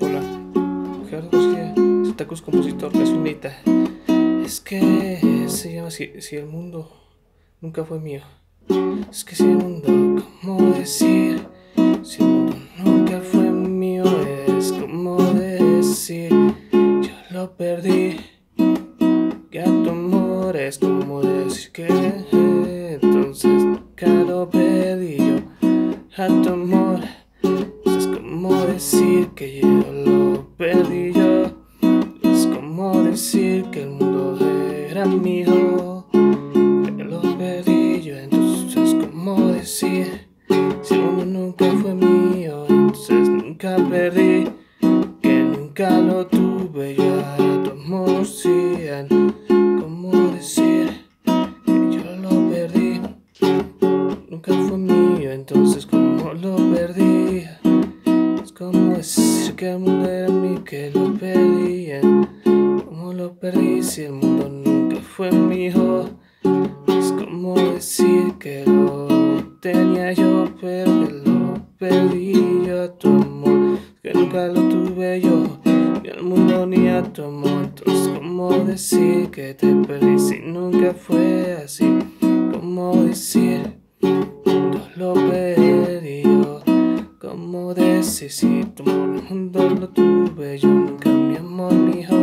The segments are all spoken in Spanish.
Hola, Gerardo García, Santacruz, compositor, cancionita. Es que se llama si, si, el mundo nunca fue mío. Es que si el mundo, ¿cómo decir? Si el mundo nunca fue mío, es como decir, yo lo perdí. Que a tu amor es como decir que entonces nunca lo perdí yo. A tu amor es como decir que yo lo perdí yo. Es como decir que el mundo era mío. Que lo perdí yo. Entonces es como decir si el mundo nunca fue mío. Entonces nunca perdí. Que nunca lo tuve yo. A tu. Como decir que yo lo perdí. Nunca fue mío. Entonces como lo perdí. Es como decir el mundo era mío, que lo perdí. Como lo perdí si el mundo nunca fue mío. Es como decir que lo tenía yo, pero que lo perdí yo a tu amor. Que nunca lo tuve yo, ni al mundo ni a tu amor. Entonces, como decir que te perdí si nunca fue así? Como decir, Tu amor mundo lo tuve yo, nunca mi amor, mi hijo.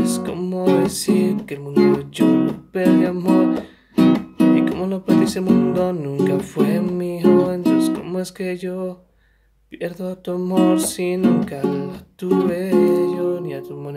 Es como decir que el mundo yo lo perdí, amor. Y como lo perdí, ese mundo nunca fue mío. Entonces, ¿cómo es que yo pierdo tu amor si nunca lo tuve yo ni a tu amor?